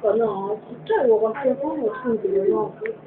可能啊，这我还八月我好唱，我觉。